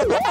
Woo!